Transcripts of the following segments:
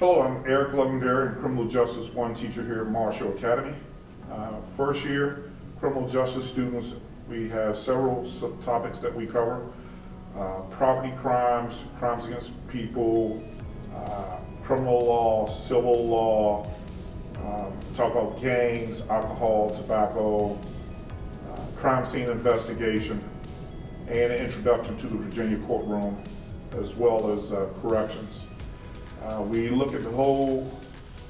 Hello, I'm Eric Levenberry, Criminal Justice 1 teacher here at Marshall Academy. Uh, first year criminal justice students, we have several topics that we cover. Uh, property crimes, crimes against people, uh, criminal law, civil law, um, talk about gangs, alcohol, tobacco, uh, crime scene investigation, and an introduction to the Virginia courtroom, as well as uh, corrections. Uh, we look at the whole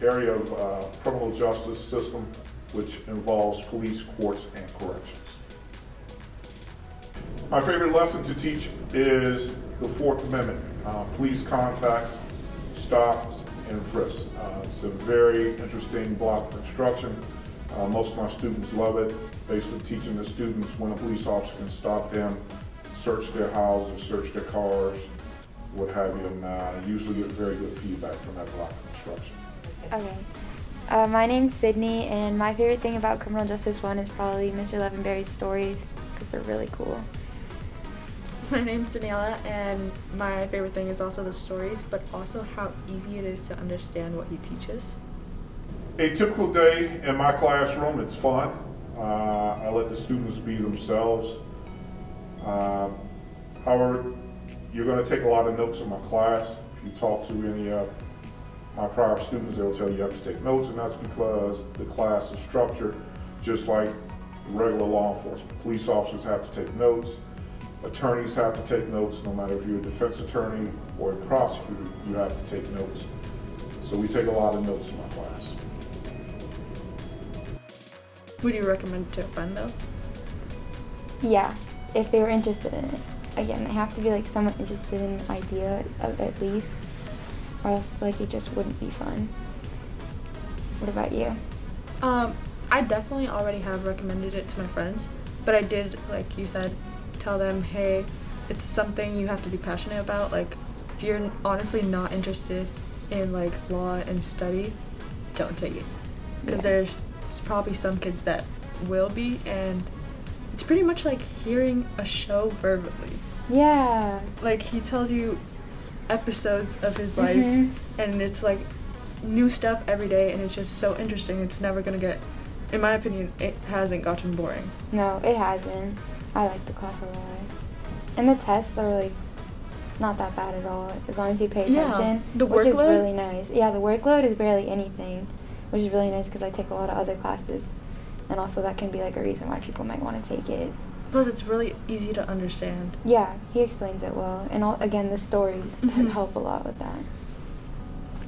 area of uh, criminal justice system, which involves police, courts, and corrections. My favorite lesson to teach is the Fourth Amendment, uh, police contacts, stops, and frisks. Uh, it's a very interesting block of instruction. Uh, most of my students love it, basically teaching the students when a police officer can stop them, search their houses, search their cars, what have you, and uh, usually get very good feedback from that block of instruction. Okay. Uh, my name's Sydney, and my favorite thing about Criminal Justice 1 is probably Mr. Levenberry's stories, because they're really cool. My name's Daniela, and my favorite thing is also the stories, but also how easy it is to understand what he teaches. A typical day in my classroom, it's fun. Uh, I let the students be themselves. Uh, however, you're going to take a lot of notes in my class. If you talk to any of my prior students, they'll tell you you have to take notes, and that's because the class is structured just like regular law enforcement. Police officers have to take notes. Attorneys have to take notes, no matter if you're a defense attorney or a prosecutor, you have to take notes. So we take a lot of notes in my class. Would you recommend it to a friend though? Yeah, if they were interested in it again, they have to be like somewhat interested in the idea of at least, or else like it just wouldn't be fun. What about you? Um, I definitely already have recommended it to my friends, but I did, like you said, tell them, hey, it's something you have to be passionate about. Like, if you're honestly not interested in like law and study, don't take it, because yeah. there's probably some kids that will be, and it's pretty much like hearing a show verbally. Yeah. Like he tells you episodes of his life mm-hmm. and it's like new stuff every day and it's just so interesting. It's never going to get in my opinion it hasn't gotten boring. No, it hasn't. I like the class a lot. And the tests are like not that bad at all as long as you pay attention, yeah, the which workload? is really nice. Yeah, the workload is barely anything, which is really nice because I take a lot of other classes, and also that can be like a reason why people might want to take it. Plus, it's really easy to understand. Yeah, he explains it well, and all, again, the stories mm-hmm. help a lot with that.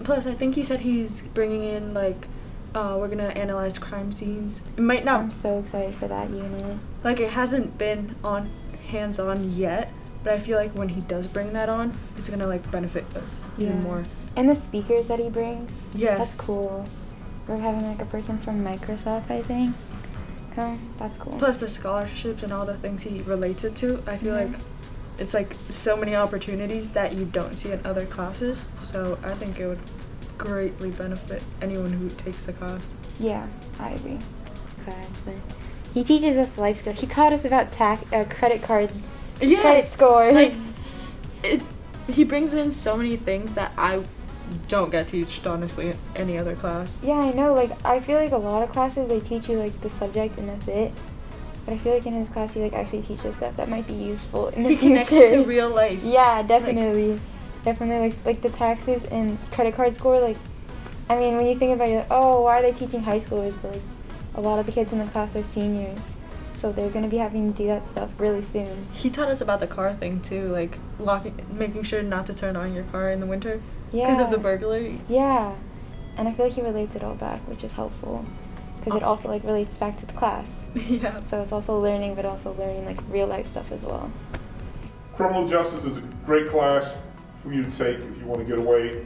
Plus, I think he said he's bringing in like uh, we're gonna analyze crime scenes. It might not. I'm so excited for that unit. Like it hasn't been on hands-on yet, but I feel like when he does bring that on, it's gonna like benefit us yeah. even more. And the speakers that he brings. Yes. That's cool. We're having like a person from Microsoft, I think. Okay, that's cool. Plus the scholarships and all the things he relates it to, I feel mm-hmm. like it's like so many opportunities that you don't see in other classes. So I think it would greatly benefit anyone who takes the class. Yeah, I agree. Class, but he teaches us life skills. He taught us about tax, uh, credit cards, yes. credit scores. Like, it, he brings in so many things that I don't get teached honestly in any other class. Yeah, I know. Like I feel like a lot of classes they teach you like the subject and that's it. But I feel like in his class he like actually teaches stuff that might be useful in the he future. He connects to real life. Yeah, definitely. Like, definitely like like the taxes and credit card score like I mean when you think about it like, oh why are they teaching high schoolers but like a lot of the kids in the class are seniors. So they're gonna be having to do that stuff really soon. He taught us about the car thing too, like locking, making sure not to turn on your car in the winter yeah. because of the burglaries. Yeah, and I feel like he relates it all back, which is helpful because it also like relates back to the class. yeah. So it's also learning, but also learning like real life stuff as well. Criminal justice is a great class for you to take if you want to get away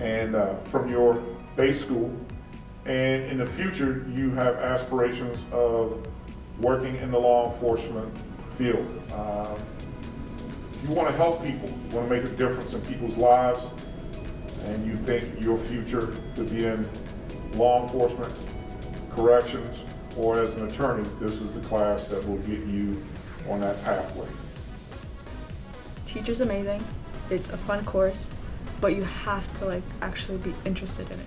and uh, from your base school. And in the future, you have aspirations of working in the law enforcement field. Um, you want to help people, you want to make a difference in people's lives, and you think your future could be in law enforcement, corrections, or as an attorney, this is the class that will get you on that pathway. Teacher's amazing. It's a fun course. but you have to like actually be interested in it.